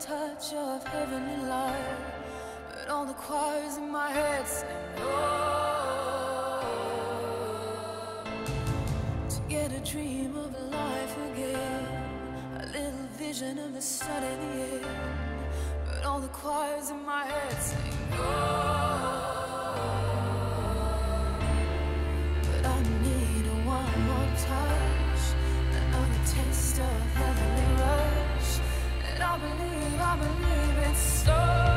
touch of heavenly light. But all the choirs in my head say no. To get a dream of life again, a little vision of the sun in the air. But all the choirs in my head say I believe it's so